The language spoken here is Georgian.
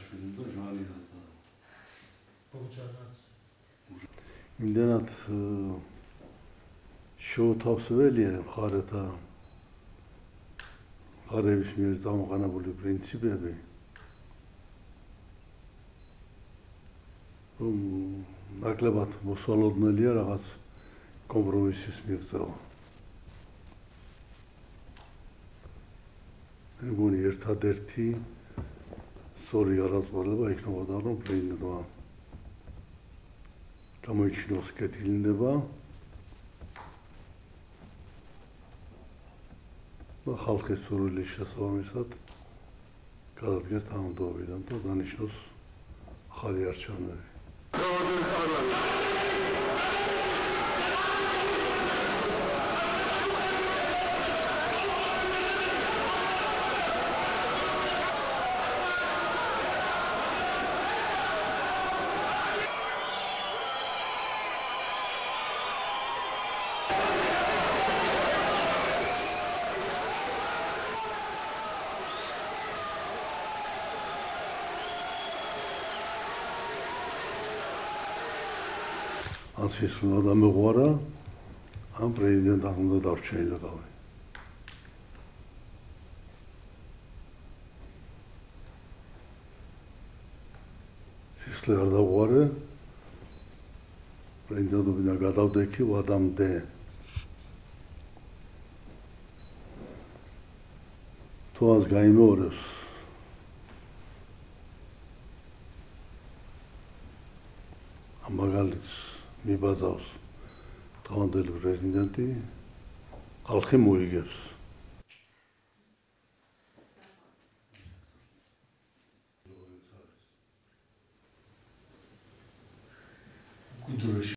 სააგაშვილი და ჟალია და ბუჯანაც იმდენად შოთავსველია მხარეთა მხარეების მიერ წამოყენებული პრინციპები რომ ნაკლებად მოსალოდნელია რაღაც კომპრომისის მიღწევა. მე მგონი ერთადერთი სწორი არასწორება იქნებოდა რომ პრეზიდენტმა გამოიჩინოს კეთილნდება და ხალხის სურვილის შესაბამისად გადადგეს თანამდებობიდან და დანიშნოს ახალი არჩევნები. ან ის უნდა დამეღვარა ამ პრეზიდენტად უნდა დარჩენილიყავი სისხლი არ დაღვარე პრეზიდენტობიდან გადავდექი ვადამდე. თუ ას გაიმეორებს. მაგალითს მიბაზავს დღევანდელი პრეზიდენტი ხალხი მოიგებს. გუდროში